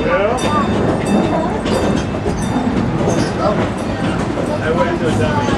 Yeah. I went to a dummy.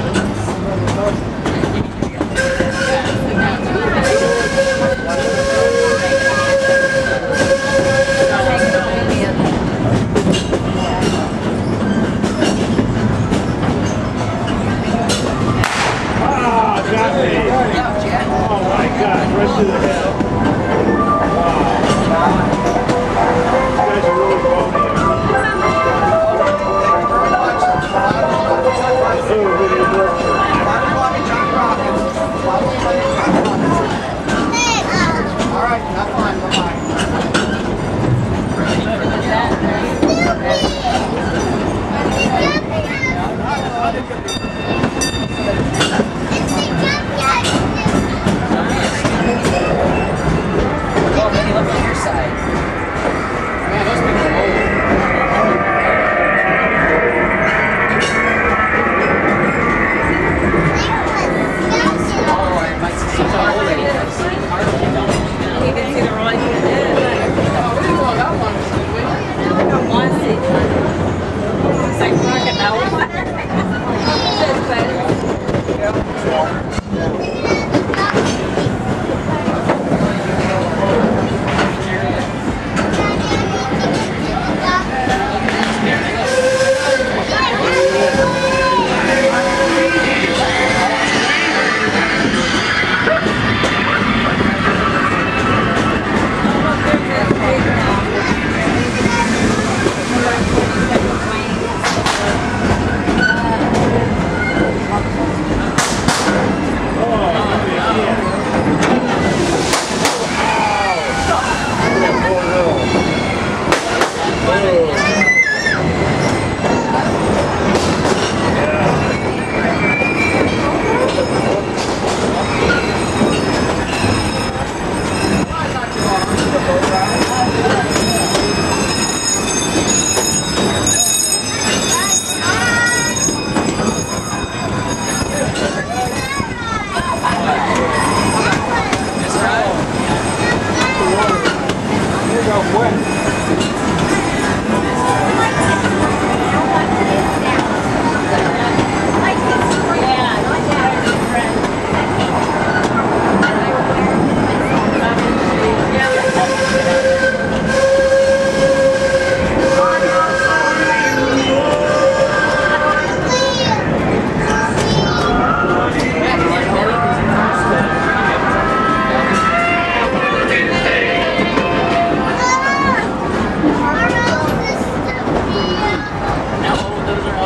wall.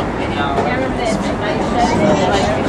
yeah of this. I showed it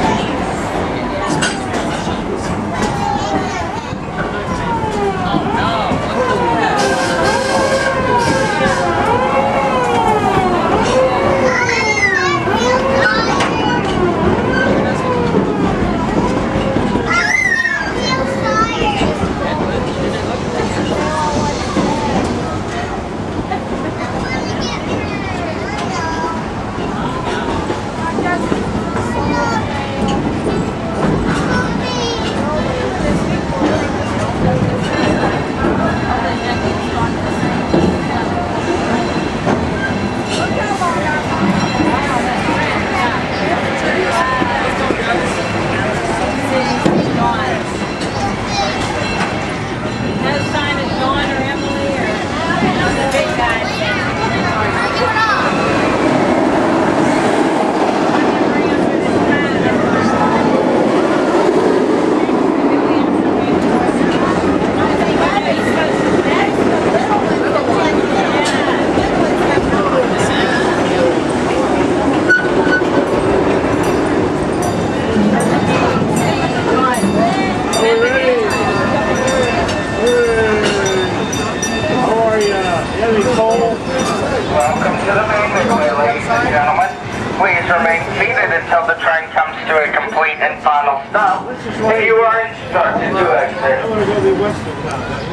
Please remain seated until the train comes to a complete and final stop. If you are instructed to exit.